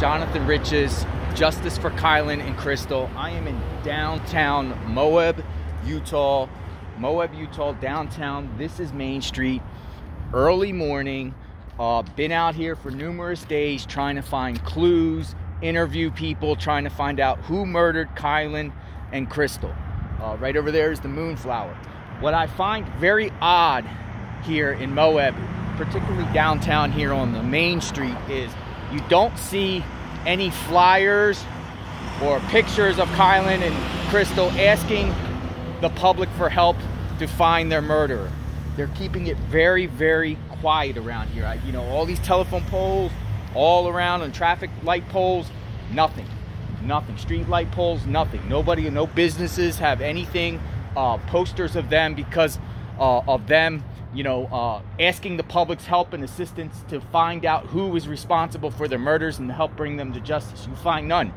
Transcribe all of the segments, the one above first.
Jonathan Riches, Justice for Kylen and Crystal. I am in downtown Moab, Utah. Moab, Utah, downtown. This is Main Street. Early morning. Uh, been out here for numerous days trying to find clues, interview people, trying to find out who murdered Kylen and Crystal. Uh, right over there is the Moonflower. What I find very odd here in Moab, particularly downtown here on the main street, is you don't see any flyers or pictures of Kylen and Crystal asking the public for help to find their murderer. They're keeping it very, very quiet around here. I, you know, all these telephone poles all around and traffic light poles, nothing. Nothing. Street light poles, nothing. Nobody, no businesses have anything. Uh, posters of them because uh, of them you know, uh, asking the public's help and assistance to find out who was responsible for their murders and help bring them to justice. You find none.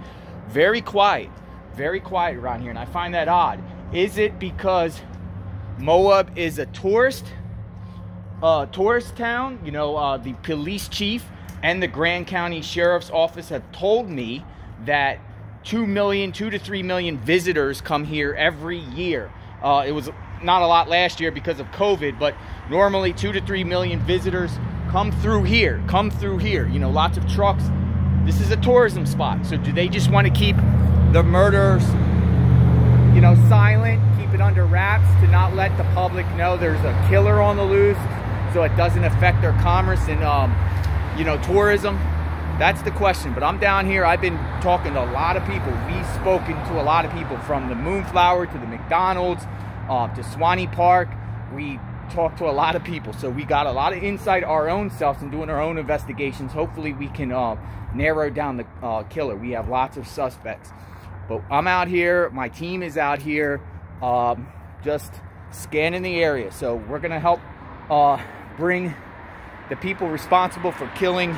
Very quiet, very quiet around here, and I find that odd. Is it because Moab is a tourist, uh, tourist town? You know, uh, the police chief and the Grand County Sheriff's Office have told me that two million, two to three million visitors come here every year. Uh, it was not a lot last year because of COVID, but normally two to three million visitors come through here, come through here. You know, lots of trucks. This is a tourism spot. So do they just want to keep the murders, you know, silent, keep it under wraps to not let the public know there's a killer on the loose so it doesn't affect their commerce and, um, you know, tourism? That's the question. But I'm down here. I've been talking to a lot of people. We've spoken to a lot of people from the Moonflower to the McDonald's to Swanny Park. We talked to a lot of people, so we got a lot of insight our own selves and doing our own investigations. Hopefully, we can uh, narrow down the uh, killer. We have lots of suspects, but I'm out here. My team is out here, um, just scanning the area. So we're gonna help uh, bring the people responsible for killing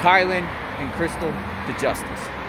Kylen and Crystal to justice.